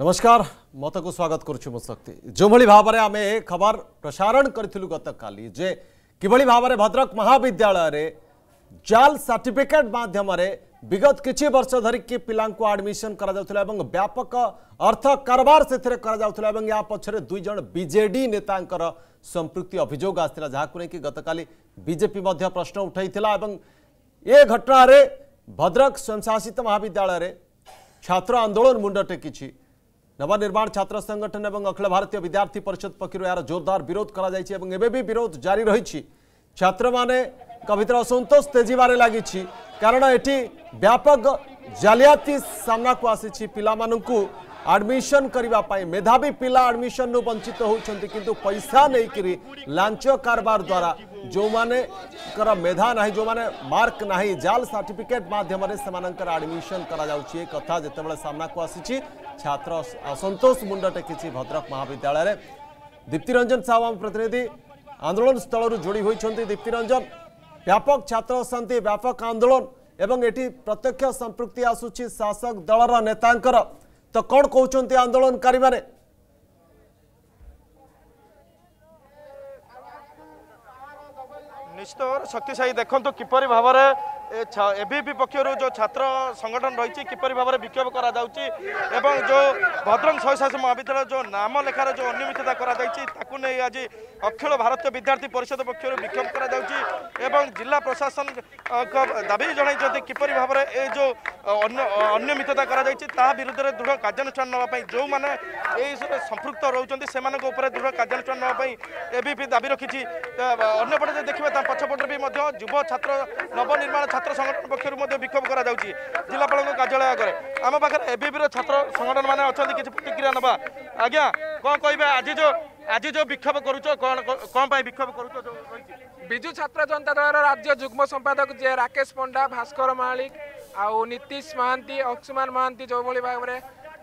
नमस्कार मत को स्वागत करुच्छ शक्ति जो भाव में आम खबर प्रसारण करूँ गत काली जे कि भाव में भद्रक महाविद्यालय जाल सर्टिफिकेट मध्यम विगत किसी वर्ष धरिकी पा आडमिशन कर व्यापक अर्थ कारबार से या पक्षर दुईज बजे नेता संप्रति अभोग आसला जहाँ को लेकिन गत काली बीजेपी प्रश्न उठाई ए घटन भद्रक स्वयंशासित महाविद्यालय छात्र आंदोलन मुंड टेकी નવનિર્માણ ছাত্র সংগঠন এবং অখিল ভারতীয় বিদ্যার্থী পরিষদ পক্ষর এর জোরদার বিরোধ করা যাইছে এবং এবে বি বিরোধ জারি রয়েছে ছাত্র মানে ভিতরে অসন্তোষ তেজিবার লাগিছি কারণ এটি ব্যাপক জালিয়াতি সামনাকু আসিছি পিলামানকু আডমিশন করা মেধাবী পিলা আডমিশন বঞ্চিত হচ্ছেন কিন্তু পয়সা নেইকি লাঞ্চ কারবার দ্বারা जो माने करा मेधा ना जो माने मार्क ना जाल सर्टिफिकेट मध्यम से आडमिशन करता जिते बामना को आसी छात्र असंतोष मुंड टेक भद्रक महाविद्यालय दीप्तिरंजन साहू आम प्रतिनिधि आंदोलन स्थल जोड़ी होती दीप्तिरंजन व्यापक छात्र अशांति व्यापक आंदोलन एवं ये प्रत्यक्ष संप्रति आसूसी शासक दल रेता तो कौन कहते आंदोलनकारी मैंने নিশ্চিত ভাবে শক্তিশালী দেখুন কিপর ভাবে এবিপি পক্ষর যে ছাত্র সংগঠন রয়েছে কিপর ভাবে বিক্ষোভ করা যাচ্ছে এবং যে ভদ্রং শৈশাসী মহাবিদ্যালয় যে নাম লেখার যে অনিয়মিততা করা যাই তাকে নিয়ে আজ অখিল ভারতীয় বিদ্যার্থী পরিষদ পক্ষর বিক্ষোভ করা যাচ্ছে এবং জেলা প্রশাসন দাবি জনাইছেন কিপর ভাবে এই যে অনিয়মিততা করা যাই তা বিরুদ্ধে দৃঢ় কার্যানুষ্ঠান নেওয়া যে মানে এই সম্পৃক্ত রয়েছেন সে উপরে দৃঢ় কার্যানুষ্ঠান নেওয়া এবিপি দাবি রাখি অন্যপটে যদি দেখবে তা পছপটে বি যুব ছাত্র নবনির্মাণ ছাত্র সংগঠন পক্ষর মধ্যে বিক্ষোভ করা যাচ্ছে জেলাপাল কার্যালয় আগে আম পাখে এবিপির ছাত্র সংগঠন মানে অনেক কিছু প্রতিক্রিয়া নেবা আজ্ঞা কম কহবে আজ যে আজ যে বিক্ষোভ করুছ কম পাই বিক্ষোভ করুছ বিজু ছাত্র জনতা দলর রাজ্য যুগ্ম সম্পাদক যে রাকেশ পণ্ডা ভাস্কর মালিক আও নীতিশ মহান্তি অংশুমান মহান্তি যেভাবে ভাবে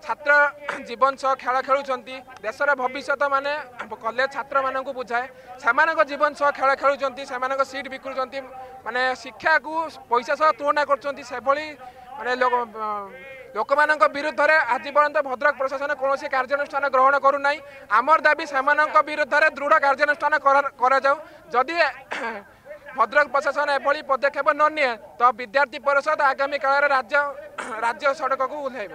ছাত্র জীবন সহ খেল খেলুচার দেশের ভবিষ্যৎ মানে কলেজ ছাত্র মানুষ বুঝায়ে সে জীবন সহ খেল খেলুচার সে সিট বিকুচার মানে শিক্ষা কু পয়সা সহ তুলনা করছেন সেভাবে মানে ଲୋକମାନଙ୍କ ବିରୁଦ୍ଧରେ ଆଜି ପର୍ଯ୍ୟନ୍ତ ଭଦ୍ରକ ପ୍ରଶାସନ କୌଣସି କାର୍ଯ୍ୟାନୁଷ୍ଠାନ ଗ୍ରହଣ କରୁନାହିଁ ଆମର ଦାବି ସେମାନଙ୍କ ବିରୁଦ୍ଧରେ ଦୃଢ଼ କାର୍ଯ୍ୟାନୁଷ୍ଠାନ କରାଯାଉ ଯଦି ଭଦ୍ରକ ପ୍ରଶାସନ ଏଭଳି ପଦକ୍ଷେପ ନ ନିଏ ତ ବିଦ୍ୟାର୍ଥୀ ପରିଷଦ ଆଗାମୀ କାଳରେ ରାଜ୍ୟ ରାଜ୍ୟ ସଡ଼କକୁ ଓହ୍ଲାଇବ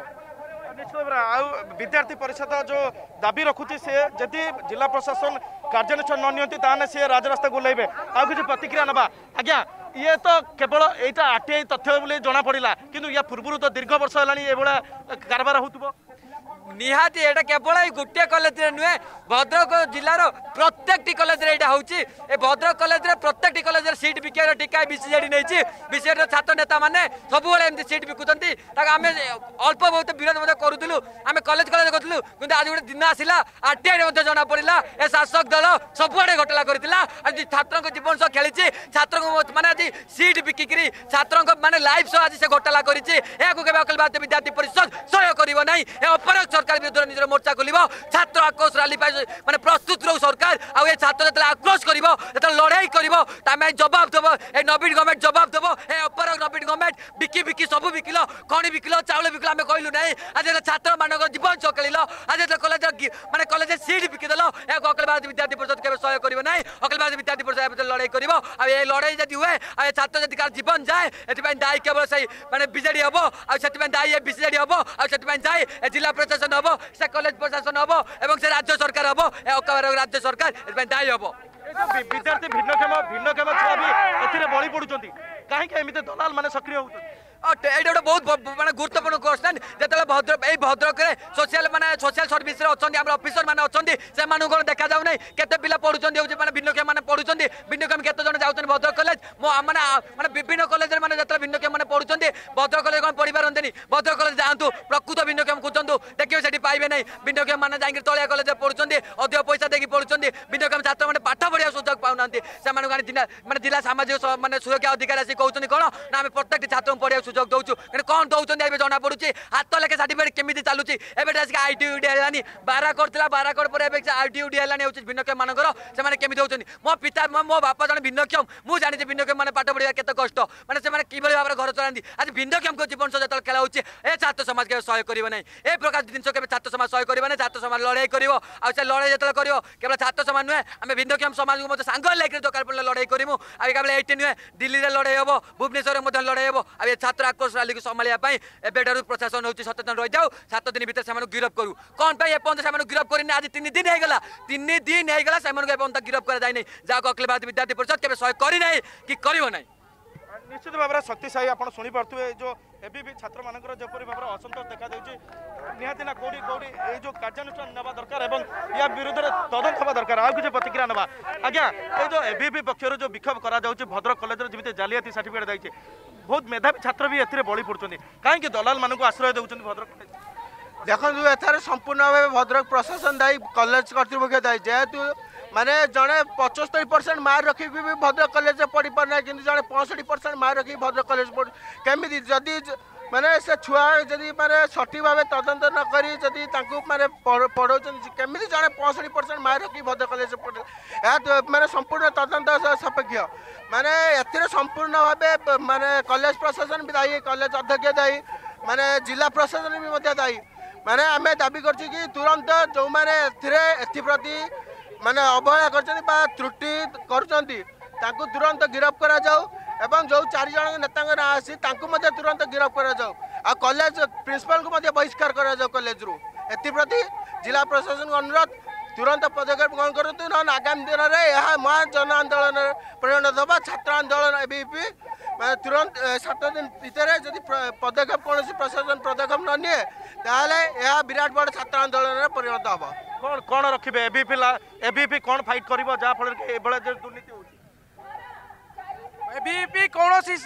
निश्चित भाव आउ विद्यार्थी परिषद जो दाबी रखुची सी जदि जिला प्रशासन कार्यानुष्ठान न नियंती ताने से राजरास्ता ओह्लैबे आउ किसी प्रतिक्रिया नवा आज्ञा ये तो केवल यहाँ आरटीआई तथ्य बोली जना पड़ा कि पूर्व तो दीर्घ वर्ष है ये कारबार हो ନିହାତି ଏଇଟା କେବଳ ଏଇ ଗୋଟିଏ କଲେଜରେ ନୁହେଁ ଭଦ୍ରକ ଜିଲ୍ଲାର ପ୍ରତ୍ୟେକଟି କଲେଜରେ ଏଇଟା ହେଉଛି ଏ ଭଦ୍ରକ କଲେଜରେ ପ୍ରତ୍ୟେକଟି କଲେଜରେ ସିଟ୍ ବିକିବାର ଟିକା ବିସିଜେଡି ନେଇଛି ବିସିଜେଡିର ଛାତ୍ର ନେତାମାନେ ସବୁବେଳେ ଏମିତି ସିଟ୍ ବିକୁଛନ୍ତି ତାକୁ ଆମେ ଅଳ୍ପ ବହୁତ ବିରୋଧ ମଧ୍ୟ କରୁଥିଲୁ ଆମେ କଲେଜ କଲେଜ କରୁଥିଲୁ କିନ୍ତୁ ଆଜି ଗୋଟେ ଦିନ ଆସିଲା ଆର୍ଟିଆଇରେ ମଧ୍ୟ ଜଣାପଡ଼ିଲା ଏ ଶାସକ ଦଳ ସବୁଆଡ଼େ ଘଟଣା କରିଥିଲା ଆଜି ଛାତ୍ରଙ୍କ ଜୀବନ ସହ ଖେଳିଛି ଛାତ୍ରଙ୍କ ମାନେ ଆଜି ସିଟ୍ ବିକିକିରି ଛାତ୍ରଙ୍କ ମାନେ ଲାଇଫ୍ ସହ ଆଜି ସେ ଘଟଣା କରିଛି ଏହାକୁ କେବେ ଅଖିଳ ଭାରତୀୟ ବିଦ୍ୟାର୍ଥୀ ପରିଷଦ ସହ୍ୟ କରିବ ନାହିଁ ଏ ଅପରାଧ সরকার বিরুদ্ধে নিজের মোর্চা খোলিব ছাত্র আক্রোশ রালি পাই মানে প্রস্তুত রহু সরকার আউ এ ছাত্র যেতে আক্রোশ করব যেতে লড়াই করব তুমি জবাব দেব এ নবীন গভর্নমেন্ট জবাব দেব এ অপর নবীন গভর্নমেন্ট বিকি বিকি সবু বিকিল খনি বিকিল চাউল বিকিল আমি কইলু মানে নাই আজ এটা ছাত্র মানক জীবন চকলিল আজ এটা কলেজ মানে কলেজে সিট বিকিদেল এ অখিল ভারত বিদ্যার্থী পরিষদ কেবে সহ্য করবে না অখিল ভারত বিদ্যার্থী পরিষদ এ লড়াই করব আর এই লড়াই যদি হুয়ে আর এ ছাত্র যদি কার জীবন যায় এথিপাই দায়ী কেবল সেই মানে বিজেডি হব আর সেপাই দায়ী এ বিজেডি হব আর সেপাই দায়ী জেলা পরিষদ প্রশাসন হব সে কলেজ প্রশাসন হব এবং সে রাজ্য সরকার হব এ অকাবার রাজ্য সরকার এপাই দায়ী হব বিদ্যার্থী ভিন্নক্ষম ভিন্নক্ষম ছাড়া এতে বলি পড়ুচ্ছেন কাহিঁকি এমনি দলাল মানে সক্রিয় হচ্ছেন ଏଇଟା ଗୋଟେ ବହୁତ ମାନେ ଗୁରୁତ୍ୱପୂର୍ଣ୍ଣ କ୍ୱେଶ୍ଚନ୍ ଯେତେବେଳେ ଭଦ୍ର ଏଇ ଭଦ୍ରକରେ ସୋସିଆଲ ମାନେ ସୋସିଆଲ ସର୍ଭିସରେ ଅଛନ୍ତି ଆମର ଅଫିସର ମାନେ ଅଛନ୍ତି ସେମାନଙ୍କୁ କ'ଣ ଦେଖାଯାଉନାହିଁ କେତେ ପିଲା ପଢ଼ୁଛନ୍ତି ହେଉଛି ମାନେ ଭିନ୍ନକ୍ଷମ ମାନେ ପଢ଼ୁଛନ୍ତି ଭିନ୍ନକ୍ଷମ କେତେ ଜଣ ଯାଉଛନ୍ତି ଭଦ୍ରକ କଲେଜ ମୋ ମାନେ ମାନେ ବିଭିନ୍ନ କଲେଜରେ ମାନେ ଯେତେବେଳେ ଭିନ୍ନକ୍ଷମ ମାନେ ପଢ଼ୁଛନ୍ତି ଭଦ୍ରକ କଲେଜ କ'ଣ ପଢ଼ିପାରନ୍ତିନି ଭଦ୍ରକ କଲେଜ ଯାଆନ୍ତୁ ପ୍ରକୃତ ଭିନ୍ନକ୍ଷମ ଖୋଜନ୍ତୁ ଦେଖିବେ ସେଠି ପାଇବେ ନାହିଁ ଭିନ୍ନକ୍ଷମ ମାନେ ଯାଇକି ତଳିଆ କଲେଜରେ ପଢ଼ୁଛନ୍ତି ଅଧିକ ପଇସା ଦେଇକି ପଢ଼ୁଛନ୍ତି ଭିନ୍ନକ୍ଷମ ଛାତ୍ରମାନେ ପାଠ ପଢ଼ିବା ସୁଯୋଗ ପାଉନାହାନ୍ତି ସେମାନଙ୍କୁ ମାନେ ଜିଲ୍ଲା ମାନେ ଜିଲ୍ଲା ସାମାଜିକ ମାନେ ସୁରକ୍ଷା ଅଧିକାରୀ ଆସି କହୁଛନ୍ତି କ'ଣ ନା ଆମେ ପ୍ରତ୍ୟେକଟି ଛାତ୍ରଙ୍କୁ ପଢ଼ିବାକୁ সুযোগ দৌছু কিন্তু কম দৌঁচ এবার জনা পড়ুছে হাত লেখা সার্টিফিকেট কমিটি চালুছে এবার আসি আইটি ইউডি হলানি বারা করছিলা বারা কর পরে এবার আইটি ইউডি হলানি হচ্ছে ভিন্নক্ষম মানকর সে কমি হচ্ছেন মো পিতা মো বাপা জন ভিন্নক্ষম মু জানিছি ভিন্নক্ষম মানে পাঠ পড়া কত কষ্ট মানে সে কিভাবে ভাবে ঘর চলাতে আজ ভিন্নক্ষমকে জীবন সহ যেতে খেলা হচ্ছে এ ছাত্র সমাজ কেবে সহ করবে না এই প্রকার জিনিস কেবে ছাত্র সমাজ সহ করবে না ছাত্র সমাজ লড়াই করব আর সে লড়াই যেতে করব কেবল ছাত্র সমাজ নুহে আমি ভিন্নক্ষম সমাজ মধ্যে সাং লেগে দোকান পড়লে লড়াই করবু আর কেবল এইটি নুহে দিল্লিতে লড়াই হব ভুবনেশ্বর মধ্যে লড়াই হব আর ছাত্র ଆକ୍ରୋଶ ରାଲିକୁ ସମ୍ଭାଳିବା ପାଇଁ ଏବେଠାରୁ ପ୍ରଶାସନ ହେଉଛି ସଚେତନ ରହିଯାଉ ସାତ ଦିନ ଭିତରେ ସେମାନଙ୍କୁ ଗିରଫ କରୁ କ'ଣ ପାଇଁ ଏପର୍ଯ୍ୟନ୍ତ ସେମାନଙ୍କୁ ଗିରଫ କରିନି ଆଜି ତିନି ଦିନ ହେଇଗଲା ତିନି ଦିନ ହେଇଗଲା ସେମାନଙ୍କୁ ଏପର୍ଯ୍ୟନ୍ତ ଗିରଫ କରାଯାଇନାହିଁ ଯାହାକୁ ଅଖିଳ ଭାରତୀୟ ବିଦ୍ୟାର୍ଥୀ ପରିଷଦ କେବେ ସହ୍ୟ କରିନାହିଁ କି କରିବ ନାହିଁ ନିଶ୍ଚିତ ଭାବରେ ସତୀ ସାହି ଆପଣ ଶୁଣିପାରୁଥିବେ ଯେଉଁ ଏବେ ବି ଛାତ୍ରମାନଙ୍କର ଯେପରି ଭାବରେ ଅସନ୍ତୋଷ ଦେଖାଦେଉଛି ନିହାତି ନା କେଉଁଠି କେଉଁଠି ଏଇ ଯେଉଁ କାର୍ଯ୍ୟାନୁଷ୍ଠାନ ନେବା ଦରକାର ଏବଂ ୟା ବିରୁଦ୍ଧରେ ତଦନ୍ତ ହେବା ଦରକାର ଆଉ କିଛି ପ୍ରତିକ୍ରିୟା ନେବା ଆଜ୍ଞା ଏଇ ଯେଉଁ ଏବିପି ପକ୍ଷରୁ ଯେଉଁ ବିକ୍ଷୋଭ କରାଯାଉଛି ଭଦ୍ରକ କଲେଜର ଯେମିତି ଜାଲିଆତି ସାର୍ଟିଫିକେଟ୍ ଯାଇଛି बहुत मेधावी छात्र भी एली पड़ते कहीं दलाल मान आश्रय देखते भद्रक देखो एथार संपूर्ण भाव भद्रक प्रशासन दायी कलेज करपक्ष दायी जेहेतु मानने जड़े पचस्तरी परसेंट मार्क रख भद्रक कलेज पढ़ी पारना कि जड़े पंसठ परसेंट मार्क रखी भद्रक कलेज पढ़ कमी जदि ମାନେ ସେ ଛୁଆ ଯଦି ମାନେ ସଠିକ୍ ଭାବେ ତଦନ୍ତ ନ କରି ଯଦି ତାଙ୍କୁ ମାନେ ପଢ଼ାଉଛନ୍ତି କେମିତି ଜଣେ ପଞ୍ଚଷଠି ପରସେଣ୍ଟ ମାର୍କ ରଖି ଭଦ୍ର କଲେଜ ଏହା ମାନେ ସମ୍ପୂର୍ଣ୍ଣ ତଦନ୍ତ ସାପେକ୍ଷ ମାନେ ଏଥିରେ ସମ୍ପୂର୍ଣ୍ଣ ଭାବେ ମାନେ କଲେଜ ପ୍ରଶାସନ ବି ଦାୟୀ କଲେଜ ଅଧ୍ୟକ୍ଷ ଦାୟୀ ମାନେ ଜିଲ୍ଲା ପ୍ରଶାସନ ବି ମଧ୍ୟ ଦାୟୀ ମାନେ ଆମେ ଦାବି କରୁଛୁ କି ତୁରନ୍ତ ଯେଉଁମାନେ ଏଥିରେ ଏଥିପ୍ରତି ମାନେ ଅବହେଳା କରିଛନ୍ତି ବା ତ୍ରୁଟି କରୁଛନ୍ତି ତାଙ୍କୁ ତୁରନ୍ତ ଗିରଫ କରାଯାଉ ଏବଂ ଯେଉଁ ଚାରି ଜଣ ନେତାଙ୍କ ନାଁ ଅଛି ତାଙ୍କୁ ମଧ୍ୟ ତୁରନ୍ତ ଗିରଫ କରାଯାଉ ଆଉ କଲେଜ ପ୍ରିନ୍ସିପାଲଙ୍କୁ ମଧ୍ୟ ବହିଷ୍କାର କରାଯାଉ କଲେଜରୁ ଏଥିପ୍ରତି ଜିଲ୍ଲା ପ୍ରଶାସନକୁ ଅନୁରୋଧ ତୁରନ୍ତ ପଦକ୍ଷେପ ଗ୍ରହଣ କରନ୍ତୁ ନହେଲେ ଆଗାମୀ ଦିନରେ ଏହା ମହା ଜନ ଆନ୍ଦୋଳନରେ ପରିଣତ ହେବ ଛାତ୍ର ଆନ୍ଦୋଳନ ଏବିପି ତୁରନ୍ତ ସାତ ଦିନ ଭିତରେ ଯଦି ପଦକ୍ଷେପ କୌଣସି ପ୍ରଶାସନ ପଦକ୍ଷେପ ନ ନିଏ ତାହେଲେ ଏହା ବିରାଟ ବଡ଼ ଛାତ୍ର ଆନ୍ଦୋଳନରେ ପରିଣତ ହେବ କ'ଣ କ'ଣ ରଖିବେ ଏବିପି ଏବିପି କ'ଣ ଫାଇଟ୍ କରିବ ଯାହାଫଳରେ କି ଏଭଳିଆ ଦୁର୍ନୀତି বিজেপি কৌশি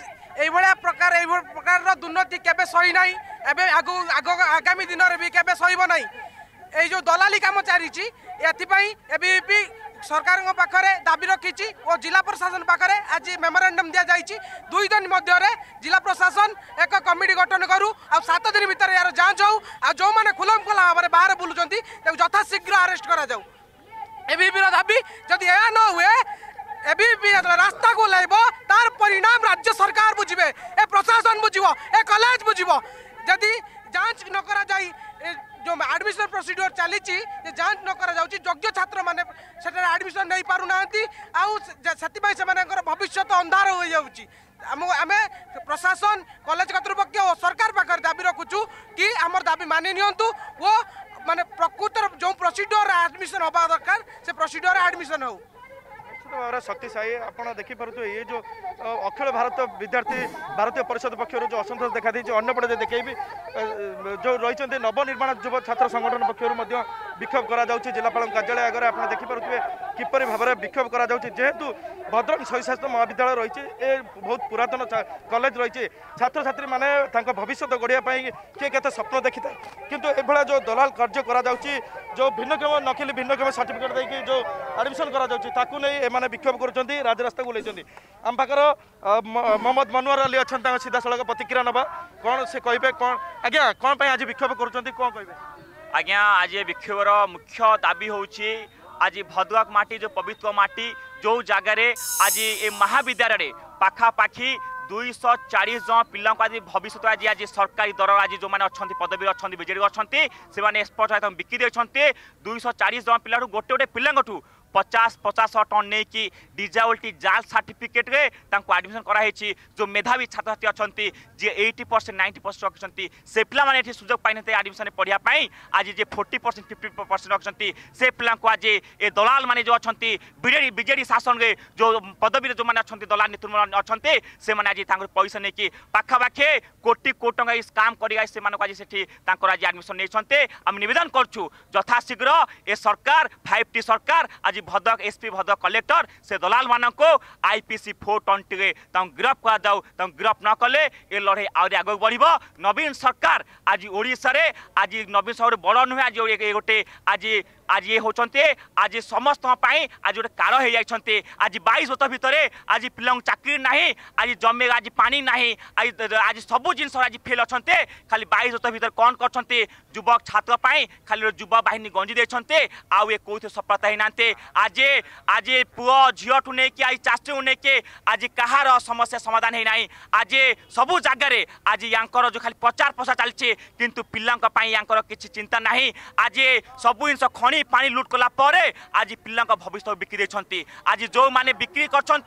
এইভাবে প্রকার এই প্রকার দুর্নীতি কেবে সই না এবে আগ আগ আগামী দিনের বি কেবে সইব না এই যে দলালি কাম চালিছি এপাই এবিপি সরকার পাখে দাবি রাখিছি ও জেলা প্রশাসন পাখে আজ মেমোরাণ্ডম দিয়া যাই দুই দিন মধ্যে জেলা প্রশাসন এক কমিটি গঠন করু আত দিন ভিতরে এর যাঞ্চ আর যে খোলম খোলা ভাবে বাহারে বুলুচ্ছেন তাকে যথাশীঘ্র আরেস্ট করা যাও এবিপির দাবি যদি এ ন হুয়ে এবিপি যেতবে রাস্তাকু ওহ্লাইব তার পরিণাম রাজ্য সরকার বুঝবে এ প্রশাসন বুঝব এ কলেজ বুঝব যদি যাঞ্চ নকরা যাই जो आडमिशन प्रोसीड्योर चली जांच न कर योग्य छात्र मैंने आडमिशन नहीं पार ना से भविष्य अंधार हो जाऊँगी आम प्रशासन कलेज कर्तृपक्ष और सरकार पाखे दाबी रखुचु कि आमर दाबी मानि निंतु वो मानने प्रकृतर जो प्रोसीड्योर आडमिशन हवा दरकार से प्रोसीड्योर आडमिशन हो ଭାବରେ ଶକ୍ତିଶାଳୀ ଆପଣ ଦେଖିପାରୁଥିବେ ଏ ଯେଉଁ ଅଖିଳ ଭାରତ ବିଦ୍ୟାର୍ଥୀ ଭାରତୀୟ ପରିଷଦ ପକ୍ଷରୁ ଯେଉଁ ଅସନ୍ତୋଷ ଦେଖାଦେଇଛି ଅନ୍ୟପଟେ ଯଦି ଦେଖେଇବି ଯେଉଁ ରହିଛନ୍ତି ନବନିର୍ମାଣ ଯୁବ ଛାତ୍ର ସଂଗଠନ ପକ୍ଷରୁ ମଧ୍ୟ ବିକ୍ଷୋଭ କରାଯାଉଛି ଜିଲ୍ଲାପାଳଙ୍କ କାର୍ଯ୍ୟାଳୟ ଆଗରେ ଆପଣ ଦେଖିପାରୁଥିବେ କିପରି ଭାବରେ ବିକ୍ଷୋଭ କରାଯାଉଛି ଯେହେତୁ ଭଦ୍ରକ ଶୈଶାସ୍ତ୍ର ମହାବିଦ୍ୟାଳୟ ରହିଛି ଏ ବହୁତ ପୁରାତନ କଲେଜ ରହିଛି ଛାତ୍ରଛାତ୍ରୀମାନେ ତାଙ୍କ ଭବିଷ୍ୟତ ଗଢ଼ିବା ପାଇଁ କିଏ କେତେ ସ୍ୱପ୍ନ ଦେଖିଥାଏ କିନ୍ତୁ ଏଭଳିଆ ଯେଉଁ ଦଲାଲ କାର୍ଯ୍ୟ କରାଯାଉଛି ଯେଉଁ ଭିନ୍ନକ୍ଷମ ନଖିଲି ଭିନ୍ନକ୍ଷମ ସାର୍ଟିଫିକେଟ୍ ଦେଇକି ଯେଉଁ ଆଡ଼ମିସନ୍ କରାଯାଉଛି ତାକୁ ନେଇ ଏମାନେ ବିକ୍ଷୋଭ କରୁଛନ୍ତି ରାଜରାସ୍ତାକୁ ଓହ୍ଲାଇଛନ୍ତି ଆମ ପାଖର ମହମ୍ମଦ ମନୋହର ଅଲି ଅଛନ୍ତି ତାଙ୍କ ସିଧାସଳଖ ପ୍ରତିକ୍ରିୟା ନେବା କ'ଣ ସେ କହିବେ କ'ଣ ଆଜ୍ଞା କ'ଣ ପାଇଁ ଆଜି ବିକ୍ଷୋଭ କରୁଛନ୍ତି କ'ଣ କହିବେ ଆଜ୍ଞା ଆଜି ବିକ୍ଷୋଭର ମୁଖ୍ୟ ଦାବି ହେଉଛି ଆଜି ଭଦୁଆକ ମାଟି ଯେଉଁ ପବିତ୍ର ମାଟି ଯେଉଁ ଜାଗାରେ ଆଜି ଏ ମହାବିଦ୍ୟାଳୟରେ ପାଖାପାଖି ଦୁଇଶହ ଚାଳିଶ ଜଣ ପିଲାଙ୍କୁ ଆଜି ଭବିଷ୍ୟତ ଆଜି ଆଜି ସରକାରୀ ଦର ଆଜି ଯେଉଁମାନେ ଅଛନ୍ତି ପଦବୀରେ ଅଛନ୍ତି ବିଜେଡ଼ିରେ ଅଛନ୍ତି ସେମାନେ ସ୍ପଷ୍ଟ ବିକି ଦେଇଛନ୍ତି ଦୁଇଶହ ଚାଳିଶ ଜଣ ପିଲାଠୁ ଗୋଟେ ଗୋଟେ ପିଲାଙ୍କଠୁ পচাশ পচাশ টন নেই ডিজাওলটি জাল সার্টিফিকেটে তাঁকু আডমিশন করা হয়েছে যে মেধাবী ছাত্রছাত্রী অনেক যে এইটি পরসেন্ট নাইনটি পরসেন্ট রক্ষি সে পিলামানে এটি সুযোগ পাই না আডমিশন পড়া আজ যে ফোর্টি পরসেন্ট ফিফটি পরসেন্ট রক্ষি সে পিলাঙ্কু আজ এ দলাল মানে যে অনেক বিজেডি বিজেডি শাসনরে যে পদবীরে যে অনেক দলাল নেতৃত্ব অনেক সে আজ তাঁর পয়সা নিয়ে পাখাপাখি কোটি কোটি টাকা স্কাম করি সে আজ সেটি তাঁর আজ আডমিশন নিয়েছেন আমি নিবেদন করছু যথাশীঘ্র এ সরকার ফাইভ টি সরকার আজ ভদ্রক এসপি ভদ্রক কলেক্টর সে দলাল মানুষ আইপিসি ফোর ট্বেন্টি গিরফ করা যাও তা গিরফ নকলে এ লড়াই আহরি আগুক বড় নবীন সরকার আজ ওড়শার আজ নবীন সরকার বড় নুহে আজ গোটে আজ আজ ইয়ে হচ্ছে আজ সমস্ত আজ গোটে কাল হয়ে যাই আজ বাইশ বর্ষ ভিতরে আজ পিলা চাকরি না আজ জমি আজ পা না আজ আজ সবু জিনিস আজ ফেল অনেক খালি বাইশ বর্ষ ভিতরে কন করছেন যুবক ছাত্রপ্রাই খালি যুব বাহিনী গঞ্জি দিয়েছেন আউ এ কেউ সফলতা হয়ে না আজ আজ পুয় ঝিউঠু নেই আজ চাষী নেই আজ কাহার সমস্যা সমাধান হয়ে না আজ সবু জায়গায় আজ ইয়াঙ্কর যে খালি প্রচার প্রসার চালছে কিন্তু পিলাঙ্ক পাই ইয়াঙ্কর কিছু চিন্তা না আজ সবু জিনিস খনি খনি পানি লুট কলা পরে আজ পিলাঙ্ক ভবিষ্যৎ বিক্রি দিয়েছেন আজ যে বিক্রি করছেন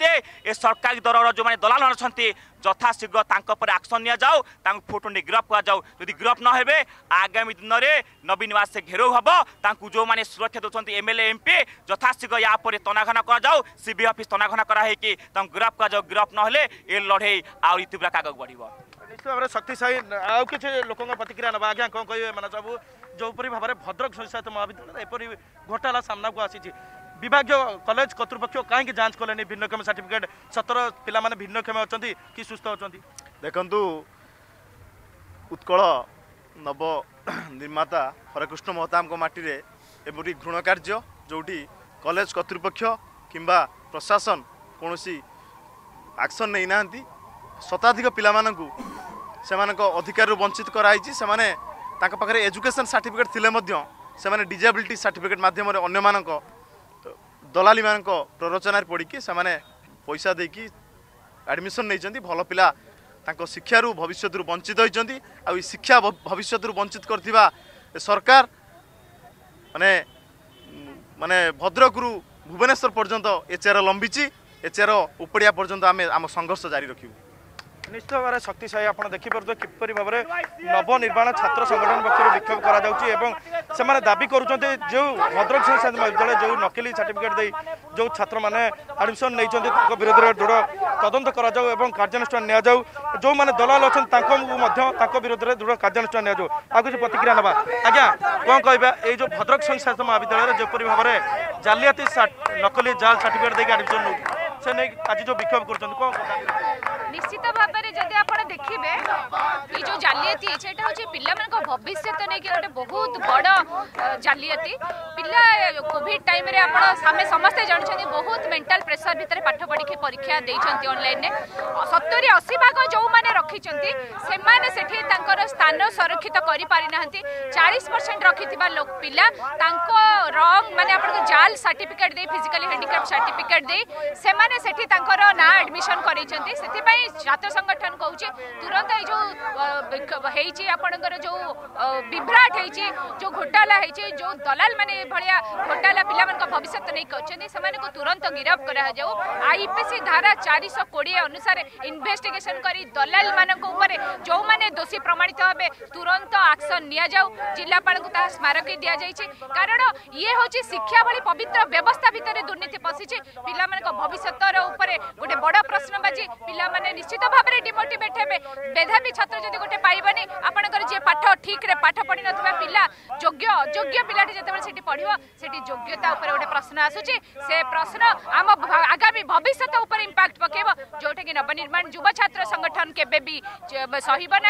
এ সরকারি দরর যে দলাল অনেক যথাশীঘ্র তাঁপরে আকশন নিয়ে যাও তা ফোটনি গিরফ করা যাও যদি গিরফ নহবে আগামী দিনরে নবীন নিবাসে ঘেরাও হব তাঁকু যে সুরক্ষা দেওয়া এমএলএ এমপি যথাশীঘ্র ইয়াপরে তনাঘনা করা যাও সিবি অফিস তনাঘনা করা হয়েকি তাঁর গিরফ করা যাও গিরফ নহলে এ লড়াই আহ ইতিব্রাক আগুক বড় নিশ্চিত ভাবে শক্তিশালী আউ কিছু লোক প্রতিক্রিয়া নেবা আজ্ঞা কম কে মানে সবু जोपरि भावना भद्रक संशायत महाविद्यालय यपरि घोटाला सामना सामनाको आइस विभागीय कलेज कर्तृपक्ष कहीँक जांच कले भिन्न सर्टिफिकेट छतर पिला भिन्नक्षमे अर्थ कि सुस्थ अस् देखु उत्कल निर्माता हरेकृष्ण महता माटी एपरि घृणकार्य जोडि कलेज कर्तृपक्षशासन कमसी आक्सन नै न शता पानी समा अरू वञ्चित गराइन्छ ତାଙ୍କ ପାଖରେ ଏଜୁକେସନ୍ ସାର୍ଟିଫିକେଟ୍ ଥିଲେ ମଧ୍ୟ ସେମାନେ ଡିଜାବିଲିଟି ସାର୍ଟିଫିକେଟ୍ ମାଧ୍ୟମରେ ଅନ୍ୟମାନଙ୍କ ଦଲାଲିମାନଙ୍କ ପ୍ରରୋଚନାରେ ପଡ଼ିକି ସେମାନେ ପଇସା ଦେଇକି ଆଡ଼ମିସନ୍ ନେଇଛନ୍ତି ଭଲ ପିଲା ତାଙ୍କ ଶିକ୍ଷାରୁ ଭବିଷ୍ୟତରୁ ବଞ୍ଚିତ ହୋଇଛନ୍ତି ଆଉ ଏ ଶିକ୍ଷା ଭବିଷ୍ୟତରୁ ବଞ୍ଚିତ କରିଥିବା ସରକାର ମାନେ ମାନେ ଭଦ୍ରକରୁ ଭୁବନେଶ୍ୱର ପର୍ଯ୍ୟନ୍ତ ଏ ଚେର ଲମ୍ବିଛି ଏ ଚେର ଉପଡ଼ିଆ ପର୍ଯ୍ୟନ୍ତ ଆମେ ଆମ ସଂଘର୍ଷ ଜାରି ରଖିବୁ নিশ্চিত ভাবে শক্তিশালী আপনার দেখিপারে কিপর ভাবে নবনির্মাণ ছাত্র সংগঠন পক্ষ বিক্ষোভ করা যাচ্ছে এবং সে দাবি করছেন যে ভদ্রক সিংহ বিদ্যালয় যে নকিলি সার্টিফিকেট দিয়ে যে ছাত্র মানে আডমিশন নিয়েছেন তাঁর বিরোধে দৃঢ় তদন্ত করা যাও এবং কার্যানুষ্ঠান নেওয়া যাও যে দলাল অনেক তাঁর বিরোধে দৃঢ় কার্যানুষ্ঠান নেওয়া যাও আগ কিছু প্রতিক্রিয়া নেওয়া আজ্ঞা কম কহবা এই যে ভদ্রক সিংহ মহাবিদ্যালয়ের যেপরি ভাবে জালিয়াতি নকলি জাল সার্টিফিকেট দিয়ে আডমিশন নেই সে আজ যে বিক্ষোভ করছেন কম निश्चित भाव में जब आप देखिए जो जालियाती हूँ हम पाला भविष्य नहीं कि गोटे बहुत बड़ जालियाती पिला कोविड टाइम आम समस्ते जानते बहुत मेंटल प्रेसर भितर पाठ पढ़ी परीक्षा देल सतुरी अशी भाग जो मैंने रखी से स्थान संरक्षित करसेंट चालीस रखी पिला रंग मैंने जाल सार्टिफिकेट दे फिजिकाली हेंडिकाप सार्टिफिकेट दे से ना एडमिशन कर ছাত্র সংগঠন কৌছি তুরন্ত এই যে হয়েছি আপনার যে বিভ্রাট হয়েছি যে ঘোটালা হয়েছি যে দলাল মানে এভাবে ঘোটালা পিলা ভবিষ্যৎ নেই করছেন সে তুরন্ত গিরফ করা যাও আইপিসি ধারা চারিশ কোড়িয়ে অনুসারে ইনভেস্টিগেশন করে দলাল মানুষ উপরে যে দোষী প্রমাণিত হবে তুরন্ত আকশন নিয়া যাও জেলাপাল তাহা স্মারকী দিয়া যাইছে কারণ ইয়ে হচ্ছে শিক্ষা ভি পবিত্র ব্যবস্থা ভিতরে দুর্নীতি পশিছে পিলা ভবিষ্যতর উপরে গোটে বড় প্রশ্নবাজি পিলা আপনি নিশ্চিত ভাবে ডিমোটিভেট হবে মেধাবী ছাত্র যদি গোটে পাইবনি আপনার যে পাঠ ঠিকরে পাঠ পড়ি নথিবা পিলা যোগ্য অযোগ্য পিলাটি যেতবে সেটি পড়িব সেটি যোগ্যতা উপরে গোটে প্রশ্ন আসুচি সে প্রশ্ন আম আগামী ভবিষ্যৎ উপরে ইম্পাক্ট পকাইব যোটা কি নবনির্মাণ যুব ছাত্র সংগঠন কেবে বি সহিব না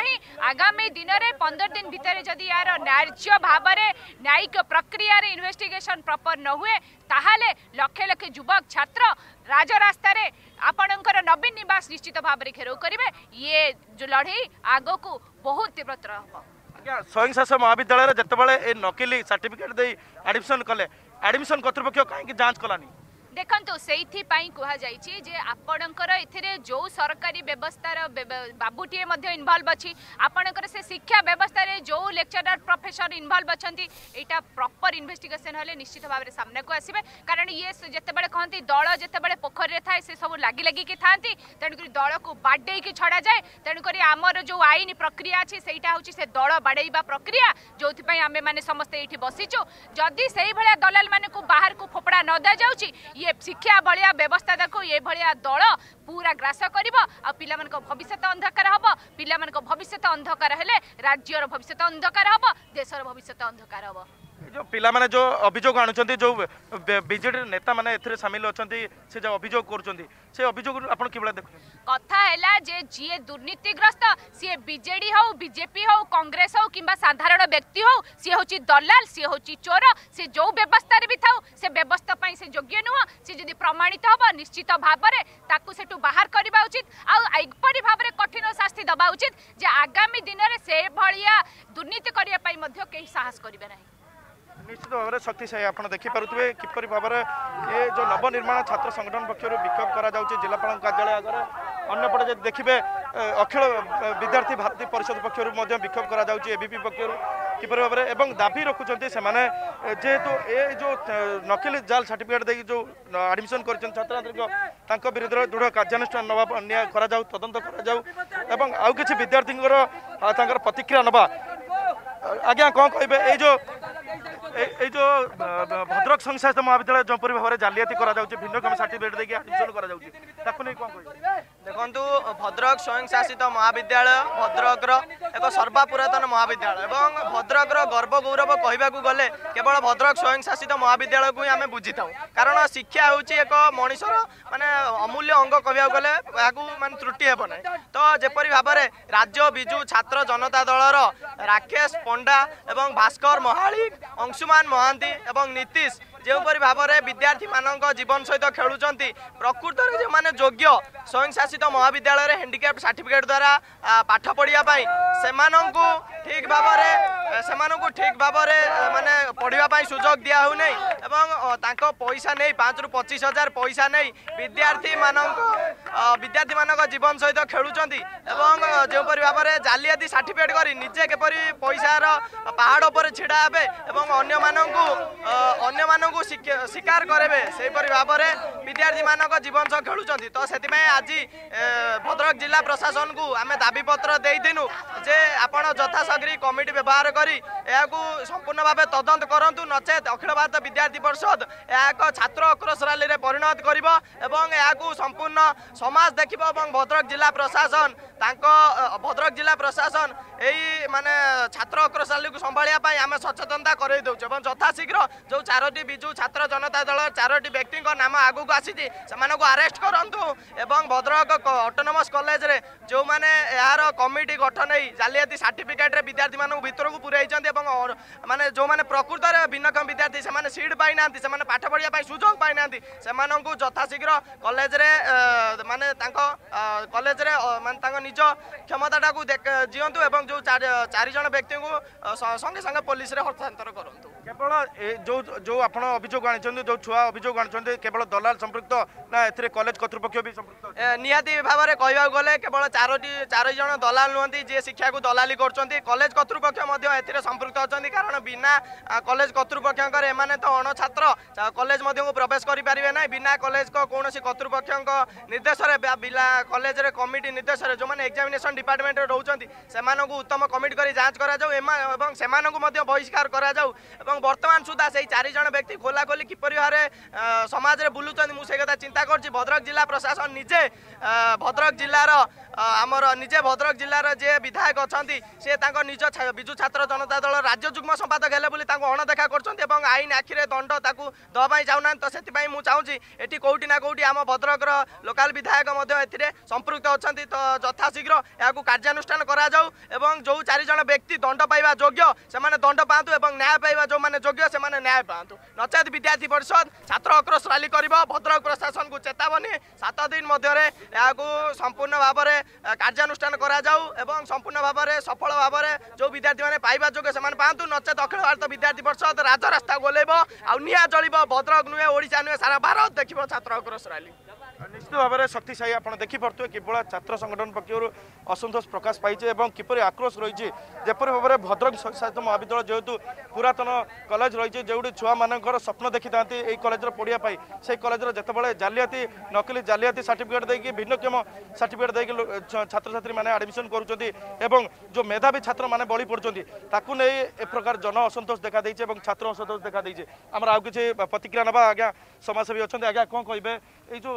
আগামী দিনরে পনের দিন ভিতরে যদি ইয়ার ন্যায্য ভাবরে ন্যায়িক প্রক্রিয়ার ইনভেস্টিগেশন প্রপর ন হুয়ে তাহলে লক্ষে লক্ষে যুবক ছাত্র রাজরাস্তায় आपणकर नवीन नवास निश्चित भाव घेर करेंगे ये जो लड़े आग को बहुत तीव्रतर हम स्वयं शासन महाविद्यालय जिते नकिली सार्टिफिकेट दे एडमिशन कले एडमिशन करतृपक्ष कहीं जांच कलानी ଦେଖନ୍ତୁ ସେଇଥିପାଇଁ କୁହାଯାଇଛି ଯେ ଆପଣଙ୍କର ଏଥିରେ ଯେଉଁ ସରକାରୀ ବ୍ୟବସ୍ଥାର ବାବୁଟିଏ ମଧ୍ୟ ଇନଭଲ୍ଭ ଅଛି ଆପଣଙ୍କର ସେ ଶିକ୍ଷା ବ୍ୟବସ୍ଥାରେ ଯେଉଁ ଲେକ୍ଚରର ପ୍ରଫେସର ଇନଭଲ୍ଭ ଅଛନ୍ତି ଏଇଟା ପ୍ରପର ଇନଭେଷ୍ଟିଗେସନ୍ ହେଲେ ନିଶ୍ଚିତ ଭାବରେ ସାମ୍ନାକୁ ଆସିବେ କାରଣ ଇଏ ଯେତେବେଳେ କହନ୍ତି ଦଳ ଯେତେବେଳେ ପୋଖରୀରେ ଥାଏ ସେ ସବୁ ଲାଗି ଲାଗିକି ଥାନ୍ତି ତେଣୁକରି ଦଳକୁ ବାଡ଼େଇକି ଛଡ଼ାଯାଏ ତେଣୁକରି ଆମର ଯେଉଁ ଆଇନ ପ୍ରକ୍ରିୟା ଅଛି ସେଇଟା ହେଉଛି ସେ ଦଳ ବାଡ଼େଇବା ପ୍ରକ୍ରିୟା ଯେଉଁଥିପାଇଁ ଆମେମାନେ ସମସ୍ତେ ଏଇଠି ବସିଛୁ ଯଦି ସେଇଭଳିଆ ଦଲାଲମାନଙ୍କୁ ବାହାରକୁ ଫୋପଡ଼ା ନ ଦିଆଯାଉଛି ଇଏ ପିଏଫ୍ ଶିକ୍ଷା ଭଳିଆ ବ୍ୟବସ୍ଥା ଦେଖୁ ଏଭଳିଆ ଦଳ ପୁରା ଗ୍ରାସ କରିବ ଆଉ ପିଲାମାନଙ୍କ ଭବିଷ୍ୟତ ଅନ୍ଧକାର ହେବ ପିଲାମାନଙ୍କ ଭବିଷ୍ୟତ ଅନ୍ଧକାର ହେଲେ ରାଜ୍ୟର ଭବିଷ୍ୟତ ଅନ୍ଧକାର ହେବ ଦେଶର ଭବିଷ୍ୟତ ଅନ୍ଧକାର ହେବ ପିଲାମାନେ ଯେଉଁ ଅଭିଯୋଗ ଆଣୁଛନ୍ତି ଯେଉଁ ବିଜେଡି ନେତାମାନେ ଏଥିରେ ସାମିଲ ଅଛନ୍ତି ସେ ଯେଉଁ ଅଭିଯୋଗ କରୁଛନ୍ତି ସେ ଅଭିଯୋଗ ଆପଣ କିଭଳିଆ ଦେଖୁଛନ୍ତି କଥା ହେଲା ଯେ ଯିଏ ଦୁର୍ନୀତିଗ୍ରସ୍ତ ସିଏ ବିଜେଡି ହଉ ବିଜେପି ହଉ କଂଗ୍ରେସ ହଉ କିମ୍ବା ସାଧାରଣ ବ୍ୟକ୍ତି ହଉ ସିଏ ହେଉଛି ଦଲାଲ ସିଏ ହେଉଛି ଚୋର ସେ ଯେଉଁ ବ୍ୟବସ୍ଥାରେ ବି ଥାଉ ସେ ବ୍ୟବସ୍ଥା ପାଇଁ ସେ ଯୋଗ୍ୟ ନୁହଁ ସେ ଯଦି ପ୍ରମାଣିତ ହେବ ନିଶ୍ଚିତ ଭାବରେ ତାକୁ ସେଠୁ ବାହାର କରିବା ଉଚିତ ଆଉ ଏପରି ଭାବରେ କଠିନ ଶାସ୍ତି ଦେବା ଉଚିତ ଯେ ଆଗାମୀ ଦିନରେ ସେଭଳିଆ ଦୁର୍ନୀତି କରିବା ପାଇଁ ମଧ୍ୟ କେହି ସାହସ କରିବେ ନାହିଁ ନିଶ୍ଚିତ ଭାବରେ ଶକ୍ତିଶାଳୀ ଆପଣ ଦେଖିପାରୁଥିବେ କିପରି ଭାବରେ ଏ ଯେଉଁ ନବନିର୍ମାଣ ଛାତ୍ର ସଂଗଠନ ପକ୍ଷରୁ ବିକ୍ଷୋଭ କରାଯାଉଛି ଜିଲ୍ଲାପାଳଙ୍କ କାର୍ଯ୍ୟାଳୟ ଆଗରେ ଅନ୍ୟପଟେ ଯଦି ଦେଖିବେ ଅଖିଳ ବିଦ୍ୟାର୍ଥୀ ଭାରତୀ ପରିଷଦ ପକ୍ଷରୁ ମଧ୍ୟ ବିକ୍ଷୋଭ କରାଯାଉଛି ଏବିପି ପକ୍ଷରୁ কিপর ভাবে এবং দাবি রাখুন সে যেহেতু এ যে নকলি জাল সার্টিফিকেট দিয়ে যে আডমিশন করছেন ছাত্রছাত্রী তাঁর বিধে দৃঢ় কার্যানুষ্ঠান নেওয়া করা যাও তদন্ত করা যাও এবং আউ কিছু বিদ্যার্থী তাঁর প্রতিক্রিয়া নেওয়া আজ্ঞা কম কে এই যে এই যে ভদ্রক সংশ্লিষ্ট মহাবিদ্যালয় জম্পুরি ভাবে জালিয়াতি করা যাচ্ছে ভিন্নক্ষম সার্টিফিকেট দিয়ে আডমিশন করা যাচ্ছে ଦେଖନ୍ତୁ ଭଦ୍ରକ ସ୍ୱୟଂ ଶାସିତ ମହାବିଦ୍ୟାଳୟ ଭଦ୍ରକର ଏକ ସର୍ବାପୁରାତନ ମହାବିଦ୍ୟାଳୟ ଏବଂ ଭଦ୍ରକର ଗର୍ବ ଗୌରବ କହିବାକୁ ଗଲେ କେବଳ ଭଦ୍ରକ ସ୍ୱୟଂ ଶାସିତ ମହାବିଦ୍ୟାଳୟକୁ ହିଁ ଆମେ ବୁଝିଥାଉ କାରଣ ଶିକ୍ଷା ହେଉଛି ଏକ ମଣିଷର ମାନେ ଅମୂଲ୍ୟ ଅଙ୍ଗ କହିବାକୁ ଗଲେ ଏହାକୁ ମାନେ ତ୍ରୁଟି ହେବ ନାହିଁ ତ ଯେପରି ଭାବରେ ରାଜ୍ୟ ବିଜୁ ଛାତ୍ର ଜନତା ଦଳର ରାକେଶ ପଣ୍ଡା ଏବଂ ଭାସ୍କର ମହାଳିକ ଅଂଶୁମାନ ମହାନ୍ତି ଏବଂ ନୀତିଶ ଯେଉଁପରି ଭାବରେ ବିଦ୍ୟାର୍ଥୀମାନଙ୍କ ଜୀବନ ସହିତ ଖେଳୁଛନ୍ତି ପ୍ରକୃତରେ ଯେଉଁମାନେ ଯୋଗ୍ୟ ସ୍ୱୟଂଶାସିତ ମହାବିଦ୍ୟାଳୟରେ ହେଣ୍ଡିକ୍ୟାପ୍ ସାର୍ଟିଫିକେଟ୍ ଦ୍ୱାରା ପାଠ ପଢ଼ିବା ପାଇଁ ସେମାନଙ୍କୁ ଠିକ୍ ଭାବରେ ସେମାନଙ୍କୁ ଠିକ୍ ଭାବରେ ମାନେ ପଢ଼ିବା ପାଇଁ ସୁଯୋଗ ଦିଆ ହେଉନାହିଁ ଏବଂ ତାଙ୍କ ପଇସା ନେଇ ପାଞ୍ଚରୁ ପଚିଶ ହଜାର ପଇସା ନେଇ ବିଦ୍ୟାର୍ଥୀମାନଙ୍କ ବିଦ୍ୟାର୍ଥୀମାନଙ୍କ ଜୀବନ ସହିତ ଖେଳୁଛନ୍ତି ଏବଂ ଯେଉଁପରି ଭାବରେ ଜାଲିଆତି ସାର୍ଟିଫିକେଟ୍ କରି ନିଜେ କିପରି ପଇସାର ପାହାଡ଼ ଉପରେ ଛିଡ଼ା ହେବେ ଏବଂ ଅନ୍ୟମାନଙ୍କୁ ଅନ୍ୟମାନଙ୍କୁ ଆଗକୁ ଶିକାର କରେବେ ସେହିପରି ଭାବରେ ବିଦ୍ୟାର୍ଥୀମାନଙ୍କ ଜୀବନ ସହ ଖେଳୁଛନ୍ତି ତ ସେଥିପାଇଁ ଆଜି ଭଦ୍ରକ ଜିଲ୍ଲା ପ୍ରଶାସନକୁ ଆମେ ଦାବିପତ୍ର ଦେଇଥିଲୁ ଯେ ଆପଣ ଯଥାଶୀଘ୍ରୀ କମିଟି ବ୍ୟବହାର କରି ଏହାକୁ ସମ୍ପୂର୍ଣ୍ଣ ଭାବେ ତଦନ୍ତ କରନ୍ତୁ ନଚେତ ଅଖିଳ ଭାରତ ବିଦ୍ୟାର୍ଥୀ ପରିଷଦ ଏହା ଏକ ଛାତ୍ର ଅକ୍ରୋଶ ରାଲିରେ ପରିଣତ କରିବ ଏବଂ ଏହାକୁ ସମ୍ପୂର୍ଣ୍ଣ ସମାଜ ଦେଖିବ ଏବଂ ଭଦ୍ରକ ଜିଲ୍ଲା ପ୍ରଶାସନ ତାଙ୍କ ଭଦ୍ରକ ଜିଲ୍ଲା ପ୍ରଶାସନ এই মানে ছাত্র অଗ୍ରଶାଳୀକୁ ସମ୍ଭାଳିବା ପାଇଁ ଆମେ ସଚେତନତା କରାଇ ଦେଉଛୁ ଏବଂ ଯଥାଶୀଘ୍ର ଯେଉଁ ଚାରୋଟି ବିଜୁ ଛାତ୍ର ଜନତା ଦଳ ଚାରୋଟି ବ୍ୟକ୍ତିଙ୍କ ନାମ ଆଗକୁ ଆସିଛି ସେମାନଙ୍କୁ ଆରେଷ୍ଟ କରନ୍ତୁ ଏବଂ ଭଦ୍ରକ ଅଟୋନମସ୍ କଲେଜରେ ଯେଉଁମାନେ ଏହାର କମିଟି ଗଠନ ହେଇ ଜାଲିଆତି ସାର୍ଟିଫିକେଟ୍ରେ ବିଦ୍ୟାର୍ଥୀମାନଙ୍କୁ ଭିତରକୁ ପୁରାଇଛନ୍ତି ଏବଂ ମାନେ ଯେଉଁମାନେ ପ୍ରକୃତରେ ଭିନ୍ନକ୍ଷମ ବିଦ୍ୟାର୍ଥୀ ସେମାନେ ସିଟ୍ ପାଇନାହାନ୍ତି ସେମାନେ ପାଠ ପଢ଼ିବା ପାଇଁ ସୁଯୋଗ ପାଇନାହାନ୍ତି ସେମାନଙ୍କୁ ଯଥାଶୀଘ୍ର କଲେଜରେ ମାନେ ତାଙ୍କ କଲେଜରେ ମାନେ ତାଙ୍କ ନିଜ କ୍ଷମତାଟାକୁ ଜିଅନ୍ତୁ ଏବଂ ଯେଉଁ ଚାରି ଜଣ ବ୍ୟକ୍ତିଙ୍କୁ ସଙ୍ଗେ ସଙ୍ଗେ ପୋଲିସରେ ହସ୍ତାନ୍ତର କରନ୍ତୁ केवल जो आप अभि आउँछ छुवा अभियोग आवल दलाल सम्पृक्त नलेज कर्तृपक्ष निहति भाव केवल चारो चारजना दलाल नुहन् जे को दलाली गर् कलेज कर्तृपक्षपृक्त अचि कारण बिना कलेज कर्तृपक्ष अण छ को प्रवेश गरिपारे नै बना कलेजको कौसँग कर्तृपक्ष निर्देशले कलेज कमिटी निर्देश एक्जामिनेसन डिपारमेन्ट रोजगारी उत्तम कमिटी गरी जाँच गराउँदा बहिष्कार बर्तान चार चारिज व्यक्ति खोला खोली किपरि भएर समुलुन्छ मलाई चिन्ता भद्रक जिल्ला प्रशासन निजे भद्रक जर निजे भद्रक जे विधायक अहिले सिका निजा विजु छात्र जनता दल राज्य जुग्म सम्पादक हो अणदेखा गर्छ आइन आखिर दण्ड तपाईँको दबाई जाउँ नै म चाहे ना के आम भद्रक लोकाल विधायक सम्पृक्त अस् शीघ्र यहाँ कार्न जो चारिक्ति दण्ड्यमा दुड पा न्याय पा ଯେଉଁମାନେ ଯୋଗ୍ୟ ସେମାନେ ନ୍ୟାୟ ପାଆନ୍ତୁ ନଚେତ ବିଦ୍ୟାର୍ଥୀ ପରିଷଦ ଛାତ୍ର ଅକ୍ରୋଶ ରାଲି କରିବ ଭଦ୍ରକ ପ୍ରଶାସନକୁ ଚେତାବନୀ ସାତ ଦିନ ମଧ୍ୟରେ ଏହାକୁ ସମ୍ପୂର୍ଣ୍ଣ ଭାବରେ କାର୍ଯ୍ୟାନୁଷ୍ଠାନ କରାଯାଉ ଏବଂ ସମ୍ପୂର୍ଣ୍ଣ ଭାବରେ ସଫଳ ଭାବରେ ଯେଉଁ ବିଦ୍ୟାର୍ଥୀମାନେ ପାଇବା ଯୋଗ୍ୟ ସେମାନେ ପାଆନ୍ତୁ ନଚେତ ଅଖିଳ ଭାରତ ବିଦ୍ୟାର୍ଥୀ ପରିଷଦ ରାଜରାସ୍ତା ଗୋଲେଇବ ଆଉ ନିଆଁ ଜଳିବ ଭଦ୍ରକ ନୁହେଁ ଓଡ଼ିଶା ନୁହେଁ ସାରା ଭାରତ ଦେଖିବ ଛାତ୍ର ଅକ୍ରୋଶ ରାଲି ନିଶ୍ଚିତ ଭାବରେ ଶକ୍ତିଶାଳୀ ଆପଣ ଦେଖିପାରୁଥିବେ କିଭଳି ଛାତ୍ର ସଂଗଠନ ପକ୍ଷରୁ ଅସନ୍ତୋଷ ପ୍ରକାଶ ପାଇଛି ଏବଂ କିପରି ଆକ୍ରୋଶ ରହିଛି ଯେପରି ଭାବରେ ଭଦ୍ରକ ସହିତ ମହାବିଦ୍ୟାଳୟ ଯେହେତୁ ପୁରାତନ କଲେଜ ରହିଛି ଯେଉଁଠି ଛୁଆମାନଙ୍କର ସ୍ୱପ୍ନ ଦେଖିଥାନ୍ତି ଏହି କଲେଜର ପଢ଼ିବା ପାଇଁ ସେହି କଲେଜର ଯେତେବେଳେ ଜାଲିଆତି ନକଲି ଜାଲିଆତି ସାର୍ଟିଫିକେଟ୍ ଦେଇକି ଭିନ୍ନକ୍ଷମ ସାର୍ଟିଫିକେଟ୍ ଦେଇକି ଛାତ୍ରଛାତ୍ରୀମାନେ ଆଡ଼ମିସନ୍ କରୁଛନ୍ତି ଏବଂ ଯେଉଁ ମେଧାବୀ ଛାତ୍ରମାନେ ବଳି ପଡ଼ୁଛନ୍ତି ତାକୁ ନେଇ ଏ ପ୍ରକାର ଜନ ଅସନ୍ତୋଷ ଦେଖାଦେଇଛି ଏବଂ ଛାତ୍ର ଅସନ୍ତୋଷ ଦେଖାଦେଇଛି ଆମର ଆଉ କିଛି ପ୍ରତିକ୍ରିୟା ନେବା ଆଜ୍ଞା সমাজসেবী অনেক আজ্ঞা কম কে এই যে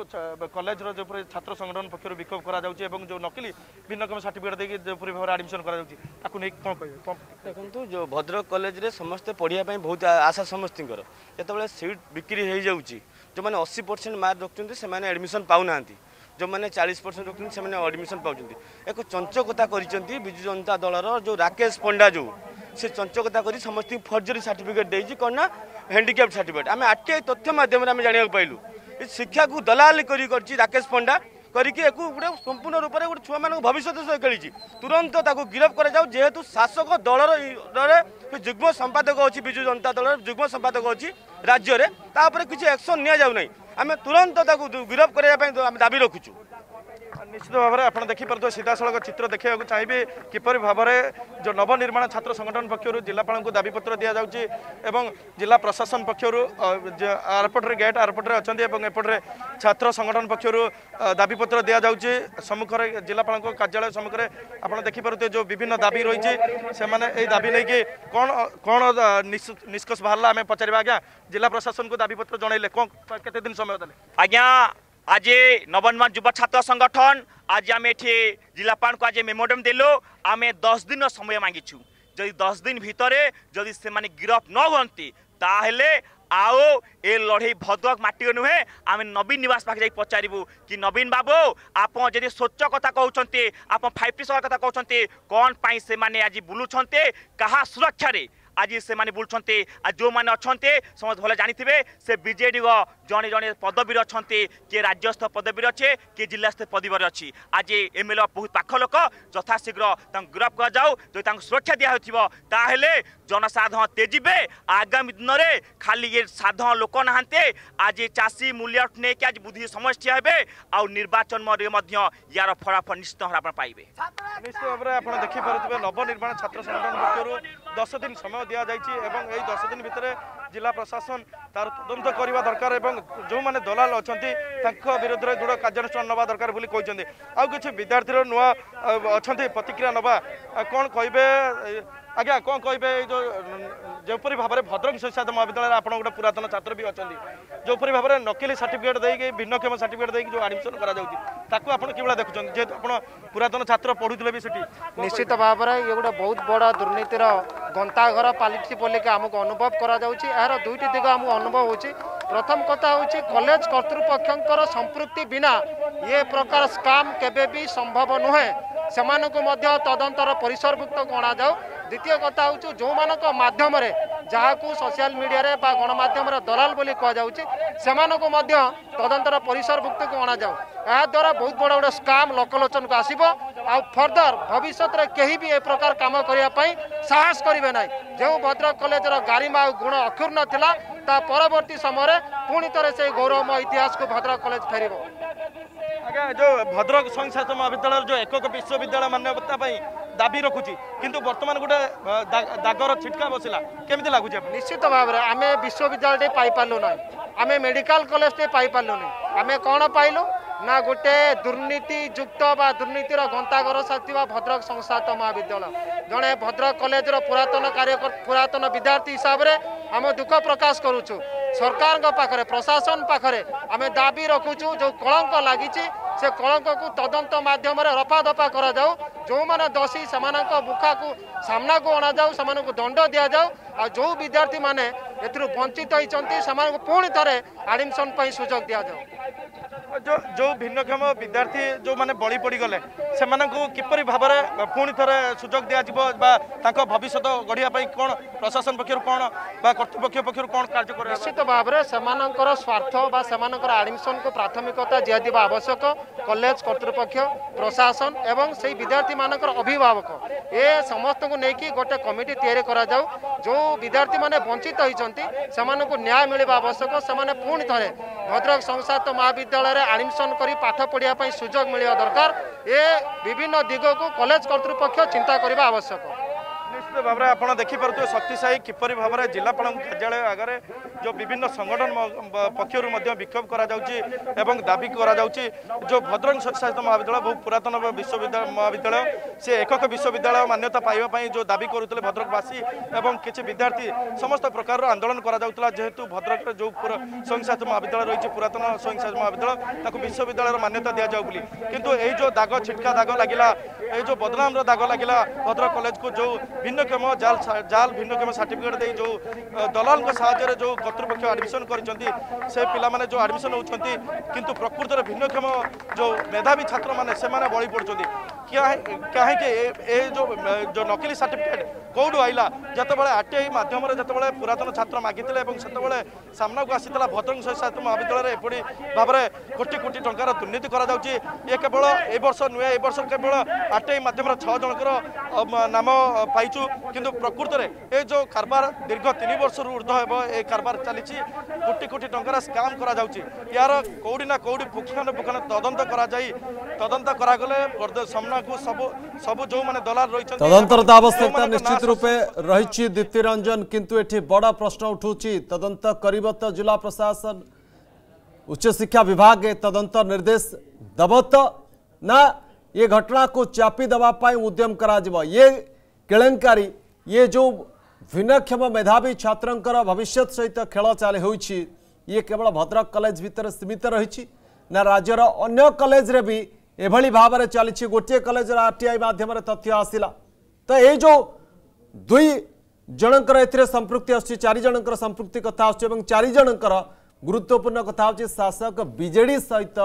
কলেজর যেপরি ছাত্র সংগঠন পক্ষ বিক্ষোভ করা যাচ্ছে এবং যে নকলি ভিন্নক্ষম সার্টিফিকেট দিয়ে যেপরি ভাবে আডমিশন করা যাচ্ছে তাকে নিয়ে কম কে দেখুন যে ভদ্রক কলেজে সমস্তে পড়া বহুত আশা সমস্তর যেতবে সিট বিক্রি হয়ে যাচ্ছে যে অশী পরসেন্ট মার্ক রখুন সে আডমিশন পাও না ଯେଉଁମାନେ ଚାଳିଶ ପରସେଣ୍ଟ ରଖୁଛନ୍ତି ସେମାନେ ଆଡ଼ମିସନ୍ ପାଉଛନ୍ତି ଏକ ଚଞ୍ଚକତା କରିଛନ୍ତି ବିଜୁ ଜନତା ଦଳର ଯେଉଁ ରାକେଶ ପଣ୍ଡା ଯେଉଁ ସେ ଚଞ୍ଚକତା କରି ସମସ୍ତଙ୍କୁ ଫର୍ଜରୀ ସାର୍ଟିଫିକେଟ୍ ଦେଇଛି କ'ଣ ନା ହ୍ୟାଣ୍ଡିକ୍ୟାପ୍ ସାର୍ଟିଫିକେଟ୍ ଆମେ ଆର୍ ଟି ଆଇ ତଥ୍ୟ ମାଧ୍ୟମରେ ଆମେ ଜାଣିବାକୁ ପାଇଲୁ ଏ ଶିକ୍ଷାକୁ ଦଲାଲି କରି କରିଛି ରାକେଶ ପଣ୍ଡା କରିକି ଏକୁ ଗୋଟେ ସମ୍ପୂର୍ଣ୍ଣ ରୂପରେ ଗୋଟେ ଛୁଆମାନଙ୍କ ଭବିଷ୍ୟତ ସହ ଖେଳିଛି ତୁରନ୍ତ ତାକୁ ଗିରଫ କରାଯାଉ ଯେହେତୁ ଶାସକ ଦଳର ଯୁଗ୍ମ ସମ୍ପାଦକ ଅଛି ବିଜୁ ଜନତା ଦଳର ଯୁଗ୍ମ ସମ୍ପାଦକ ଅଛି ରାଜ୍ୟରେ ତା ଉପରେ କିଛି ଆକ୍ସନ୍ ନିଆଯାଉ ନାହିଁ ଆମେ ତୁରନ୍ତ ତାକୁ ଗିରଫ କରିବା ପାଇଁ ଆମେ ଦାବି ରଖୁଛୁ ନିଶ୍ଚିତ ଭାବରେ ଆପଣ ଦେଖିପାରୁଥିବା ସିଧାସଳଖ ଚିତ୍ର ଦେଖିବାକୁ ଚାହିଁବି କିପରି ଭାବରେ ଯେଉଁ ନବନିର୍ମାଣ ଛାତ୍ର ସଂଗଠନ ପକ୍ଷରୁ ଜିଲ୍ଲାପାଳଙ୍କୁ ଦାବିପତ୍ର ଦିଆଯାଉଛି ଏବଂ ଜିଲ୍ଲା ପ୍ରଶାସନ ପକ୍ଷରୁ ଆରପଟରେ ଗେଟ୍ ଆରପଟରେ ଅଛନ୍ତି ଏବଂ ଏପଟରେ ଛାତ୍ର ସଂଗଠନ ପକ୍ଷରୁ ଦାବିପତ୍ର ଦିଆଯାଉଛି ସମ୍ମୁଖରେ ଜିଲ୍ଲାପାଳଙ୍କ କାର୍ଯ୍ୟାଳୟ ସମ୍ମୁଖରେ ଆପଣ ଦେଖିପାରୁଥିବେ ଯେଉଁ ବିଭିନ୍ନ ଦାବି ରହିଛି ସେମାନେ ଏହି ଦାବି ନେଇକି କ'ଣ କ'ଣ ନିଷ୍କର୍ଷ ବାହାରିଲା ଆମେ ପଚାରିବା ଆଜ୍ଞା ଜିଲ୍ଲା ପ୍ରଶାସନକୁ ଦାବିପତ୍ର ଜଣାଇଲେ କ'ଣ କେତେ ଦିନ ସମୟ ଦେଲେ ଆଜ୍ଞା આજે નવનવાન યુવા છાત્ર સંગઠન આજે અમે એઠી જિલ્લાપાળકુ આજે મેમોડમ દેલુ અમે દસ દિન સમય માગીછું যদি দশ দিন ভিতরে যদি সে গিরফ ন হুঁতি তাহলে আও এ লড়াই ভদ্রক মাটিও নুহে আমি নবীন নিবাস পাখে যাই পচারু কি নবীন বাবু আপন যদি স্বচ্ছ কথা কৌন আপন ফাইভ টি সহ কথা কৌন কণ পাই সে আজ বুলুছেন কাহা সুরক্ষায় আজ সে বুলছন্তি আর যে অনেক সমস্ত ভালো জাঁথিবে সে বিজেডি জনে জনে পদবীর অনেক কি রাজ্যস্থ পদবীর অছে কি জেলাস্থ পদবীর অছি আজ এমএলএ বহু পাখ লোক যথাশীঘ্র তা গিরফ করা যাও যদি তা সুরক্ষা দিয়া হয়েছিল তাহলে জনসাধারণ তেজিবে আগামী দিনের খালি এ সাধারণ লোক না আজ চাষী মূল্য নিয়ে আজ বুদ্ধি সমস্যা হবে আর্বাচন ইয়ার ফলাফল নিশ্চিত ভাবে আপনার পাইবে নিশ্চিত ভাবে আপনার দেখিপারে নবনির্মাণ ছাত্র সংগঠন পক্ষ ଦଶ ଦିନ ସମୟ ଦିଆଯାଇଛି ଏବଂ ଏହି ଦଶ ଦିନ ଭିତରେ ଜିଲ୍ଲା ପ୍ରଶାସନ ତାର ତଦନ୍ତ କରିବା ଦରକାର ଏବଂ ଯେଉଁମାନେ ଦଲାଲ ଅଛନ୍ତି ତାଙ୍କ ବିରୁଦ୍ଧରେ ଦୃଢ଼ କାର୍ଯ୍ୟାନୁଷ୍ଠାନ ନେବା ଦରକାର ବୋଲି କହିଛନ୍ତି ଆଉ କିଛି ବିଦ୍ୟାର୍ଥୀର ନୂଆ ଅଛନ୍ତି ପ୍ରତିକ୍ରିୟା ନେବା କ'ଣ କହିବେ ଆଜ୍ଞା କ'ଣ କହିବେ ଏଇ ଯେଉଁ ଯେଉଁପରି ଭାବରେ ଭଦ୍ରକ ଶିକ୍ଷା ମହାବିଦ୍ୟାଳୟରେ ଆପଣ ଗୋଟେ ପୁରାତନ ଛାତ୍ର ବି ଅଛନ୍ତି ଯେଉଁପରି ଭାବରେ ନକଲି ସାର୍ଟିଫିକେଟ୍ ଦେଇକି ଭିନ୍ନକ୍ଷମ ସାର୍ଟିଫିକେଟ୍ ଦେଇକି ଯେଉଁ ଆଡ଼ମିସନ୍ କରାଯାଉଛି ତାକୁ ଆପଣ କିଭଳି ଦେଖୁଛନ୍ତି ଯେହେତୁ ଆପଣ ପୁରାତନ ଛାତ୍ର ପଢ଼ୁଥିଲେ ବି ସେଠି ନିଶ୍ଚିତ ଭାବରେ ଇଏ ଗୋଟେ ବହୁତ ବଡ଼ ଦୁର୍ନୀତିର ଗନ୍ତାଘର ପାଲିଛି ବୋଲିକି ଆମକୁ ଅନୁଭବ କରାଯାଉଛି ଏହାର ଦୁଇଟି ଦିଗ ଆମକୁ ଅନୁଭବ ହେଉଛି ପ୍ରଥମ କଥା ହେଉଛି କଲେଜ କର୍ତ୍ତୃପକ୍ଷଙ୍କର ସମ୍ପୃକ୍ତି ବିନା ଏ ପ୍ରକାର ସ୍କାମ୍ କେବେ ବି ସମ୍ଭବ ନୁହେଁ ସେମାନଙ୍କୁ ମଧ୍ୟ ତଦନ୍ତର ପରିସରଭୁକ୍ତ ଗଣାଯାଉ দ্বিতীয় কথা হচ্ছে যেମାନଙ୍କ মাধ্যমে যাহাকু সোশিয়াল মিডিয়ারে বা গণমাধ্যমে দলাল বলে কুযাচ্ছে সেমানকু মধ্য তদন্তর পরিসরভুক্তকে অণাযাও এদ্বারা বহুত বড় বড় স্কাম লোকলোচনকু আসব আর্দর ভবিষ্যতের কেহি বি এ প্রকার কাম করা সাহস করবে না যে ভদ্রক কলেজর গারিমা ও গুণ অক্ষুণ্ণ লা তা পরবর্তী সময়ে পুঁ থে সেই গৌরবময় ইতিহাসকু ভদ্রক কলেজ ফেরব আজ্ঞা যে ভদ্রক সংস্থাত মহাবিদ্যালয়ের যে একক বিশ্ববিদ্যালয় মান্যতা দাবি রাখুছি কিন্তু বর্তমান গোটে দাগর ছিটকা বসিলা কেমিতি লাগুছে নিশ্চিত ভাবে আমি বিশ্ববিদ্যালয়টি পাইপারু না আমি মেডিকাল কলেজটি পাইপারু না আমি কোণ পাইলু না গোটে দুর্নীতিযুক্ত বা দুর্নীতির গন্তাঘর সাথে ভদ্রক সংস্থাত মহাবিদ্যালয় জনে ভদ্রক কলেজের পুরাতন কার্য পুরাতন বিদ্যার্থী হিসাবে আমি দুঃখ প্রকাশ করুছু সরকার পাখে প্রশাসন পাখে আমি দাবি রাখুছু যে কলঙ্ক লাগিছে ସେ କଳଙ୍କକୁ ତଦନ୍ତ ମାଧ୍ୟମରେ ରଫାଦଫା କରାଯାଉ ଯେଉଁମାନେ ଦୋଷୀ ସେମାନଙ୍କ ମୁଖାକୁ ସାମ୍ନାକୁ ଅଣାଯାଉ ସେମାନଙ୍କୁ ଦଣ୍ଡ ଦିଆଯାଉ ଆଉ ଯେଉଁ ବିଦ୍ୟାର୍ଥୀମାନେ ଏଥିରୁ ବଞ୍ଚିତ ହୋଇଛନ୍ତି ସେମାନଙ୍କୁ ପୁଣି ଥରେ ଆଡ଼ମିସନ୍ ପାଇଁ ସୁଯୋଗ ଦିଆଯାଉ ଯେଉଁ ଭିନ୍ନକ୍ଷମ ବିଦ୍ୟାର୍ଥୀ ଯେଉଁମାନେ ବଳି ପଡ଼ିଗଲେ ସେମାନଙ୍କୁ କିପରି ଭାବରେ ପୁଣି ଥରେ ସୁଯୋଗ ଦିଆଯିବ ବା ତାଙ୍କ ଭବିଷ୍ୟତ ଗଢ଼ିବା ପାଇଁ କ'ଣ ପ୍ରଶାସନ ପକ୍ଷରୁ କ'ଣ ବା କର୍ତ୍ତୃପକ୍ଷ ପକ୍ଷରୁ କ'ଣ କାର୍ଯ୍ୟ କରିବ ନିଶ୍ଚିତ ଭାବରେ ସେମାନଙ୍କର ସ୍ୱାର୍ଥ ବା ସେମାନଙ୍କର ଆଡ଼ମିସନକୁ ପ୍ରାଥମିକତା ଦିଆଯିବା ଆବଶ୍ୟକ କଲେଜ କର୍ତ୍ତୃପକ୍ଷ ପ୍ରଶାସନ ଏବଂ ସେହି ବିଦ୍ୟାର୍ଥୀମାନଙ୍କର ଅଭିଭାବକ ଏ ସମସ୍ତଙ୍କୁ ନେଇକି ଗୋଟେ କମିଟି ତିଆରି କରାଯାଉ ଯେଉଁ ବିଦ୍ୟାର୍ଥୀମାନେ ବଞ୍ଚିତ ହୋଇଛନ୍ତି ସେମାନଙ୍କୁ ନ୍ୟାୟ ମିଳିବା ଆବଶ୍ୟକ ସେମାନେ ପୁଣି ଥରେ ଭଦ୍ରକ ସଂସ୍ଥାତ ମହାବିଦ୍ୟାଳୟରେ ଭାବରେ ଆଡ଼ମିସନ୍ କରି ପାଠ ପଢ଼ିବା ପାଇଁ ସୁଯୋଗ ମିଳିବା ଦରକାର ଏ ବିଭିନ୍ନ ଦିଗକୁ କଲେଜ କର୍ତ୍ତୃପକ୍ଷ ଚିନ୍ତା କରିବା ଆବଶ୍ୟକ ଭାବରେ ଆପଣ ଦେଖିପାରୁଥିବେ ଶକ୍ତି ସାହି କିପରି ଭାବରେ ଜିଲ୍ଲାପାଳଙ୍କ କାର୍ଯ୍ୟାଳୟ ଆଗରେ ଯେଉଁ ବିଭିନ୍ନ ସଂଗଠନ ପକ୍ଷରୁ ମଧ୍ୟ ବିକ୍ଷୋଭ କରାଯାଉଛି ଏବଂ ଦାବି କରାଯାଉଛି ଯେଉଁ ଭଦ୍ରଙ୍ଗ ସ୍ୱଚ୍ଛାସିତ ମହାବିଦ୍ୟାଳୟ ବହୁ ପୁରାତନ ବିଶ୍ୱବିଦ୍ୟାଳୟ ମହାବିଦ୍ୟାଳୟ ସେ ଏକକ ବିଶ୍ୱବିଦ୍ୟାଳୟ ମାନ୍ୟତା ପାଇବା ପାଇଁ ଯେଉଁ ଦାବି କରୁଥିଲେ ଭଦ୍ରକବାସୀ ଏବଂ କିଛି ବିଦ୍ୟାର୍ଥୀ ସମସ୍ତ ପ୍ରକାରର ଆନ୍ଦୋଳନ କରାଯାଉଥିଲା ଯେହେତୁ ଭଦ୍ରକରେ ଯେଉଁ ସ୍ୱୟଂଶାସିତ ମହାବିଦ୍ୟାଳୟ ରହିଛି ପୁରାତନ ସ୍ୱୟଂଶାସିତ ମହାବିଦ୍ୟାଳୟ ତାକୁ ବିଶ୍ୱବିଦ୍ୟାଳୟର ମାନ୍ୟତା ଦିଆଯାଉ ବୋଲି କିନ୍ତୁ ଏହି ଯେଉଁ ଦାଗ ଛିଟକା ଦାଗ ଲାଗିଲା এই যে বদনাম দাগ লাগিলা ভদ্রক কলেজ কু যে ভিন্নক্ষম জাল জাল ভিন্নক্ষম সার্টিফিকেট দিয়ে যে দলাল সাহায্যের যে কর্তৃপক্ষ আডমিশন করেছেন সে পিলা মানে যে আডমিশন হচ্ছেন কিন্তু প্রকৃতর ভিন্নক্ষম যে মেধাবী ছাত্র মানে সে বলি পড়ছেন কাহিঁকি এই যে নকলি সার্টিফিকেট কোটু আইলা যেতবে আরটিআই মাধ্যমে যেতবে পুরাতন ছাত্র মাগিলে এবং সেতবে সামনাকু আসি ভদ্রক শহীদ মহাবিদ্যালয়ের এপরি ভাবে কোটি কোটি টাকার দুর্নীতি করা যাচ্ছে এ কেবল এ বর্ষ নুহে এ বর্ষ কেবল ପାର୍ଟି ମାଧ୍ୟମରେ ଛଅ ଜଣଙ୍କର ନାମ ପାଇଛୁ କିନ୍ତୁ ପ୍ରକୃତରେ ଏ ଯେଉଁ କାରବାର ଦୀର୍ଘ ତିନି ବର୍ଷରୁ ଉର୍ଦ୍ଧ୍ୱ ହେବ ଏ କାରବାର ଚାଲିଛି କୋଟି କୋଟି ଟଙ୍କାର ସ୍କାମ୍ କରାଯାଉଛି ଏହାର କେଉଁଠି ନା କେଉଁଠି ପୁଖାନ ପୁଖାନ ତଦନ୍ତ କରାଯାଇ ତଦନ୍ତ କରାଗଲେ ସମ୍ନାକୁ ସବୁ ସବୁ ଯେଉଁମାନେ ଦଲାର ରହିଛନ୍ତି ତଦନ୍ତର ଅବସ୍ଥା ନିଶ୍ଚିତ ରୂପେ ରହିଛି ଦୀପ୍ତିରଞ୍ଜନ କିନ୍ତୁ ଏଠି ବଡ଼ ପ୍ରଶ୍ନ ଉଠୁଛି ତଦନ୍ତ କରିବ ତ ଜିଲ୍ଲା ପ୍ରଶାସନ ଉଚ୍ଚଶିକ୍ଷା ବିଭାଗ ତଦନ୍ତ ନିର୍ଦ୍ଦେଶ ଦେବ ତ ନା ये घटना को चापी दवापाई उद्यम करा कर ये केलेंकारी ये जो भिन्नक्षम मेधावी छात्र भविष्य सहित खेल चले ये केवल भद्रक कलेज भितर सीमित रही ना राज्यर अगर कलेज भी भाव में चली गोटे कलेज आर टी माध्यम मध्यम तथ्य आसला तो ये जो दुई जनकर संपुक्ति आस चारजर संपुक्ति कथ आ चारजर गुरुत्वपूर्ण कथ हूँ शासक विजेड सहित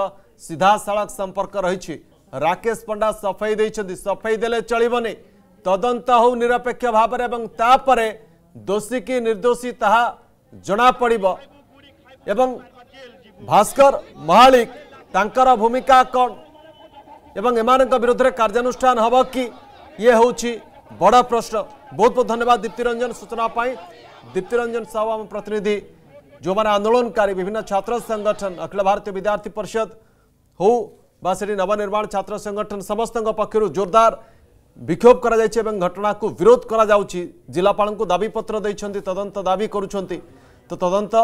सीधा साल संपर्क रही राकेश पंडा सफे सफे दे चलने तदंत हो निरपेक्ष भाव तापर दोषी कि निर्दोषी ताब भास्कर महालिकर भूमिका कौन एवं एम विरोध में कार्यानुष्ठान हम कि ये हूँ बड़ प्रश्न बहुत बहुत धन्यवाद दीप्तिरंजन सूचनापी दीप्तिरंजन साहु आम प्रतिनिधि जो मैंने आंदोलनकारी विभिन्न छात्र संगठन अखिल भारतीय विद्यार्थी परिषद हो बा नवनिर्माण छात्र संगठन समस्त पक्षर जोरदार विक्षोभ कर घटना को विरोध कर जिलापा को दाबीपत्र तदंत दाबी कर तो तदंत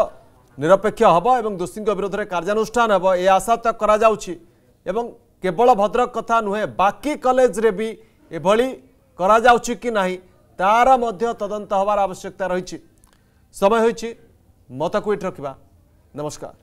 निरपेक्ष हम और दोषी विरोध में कार्यानुष्ठान हम ये आशा तो करवल भद्रक कथा नुहे बाकी कलेज भी एभली कि ना तार तदंत हबार आवश्यकता रही समय हो को क्विट रखा नमस्कार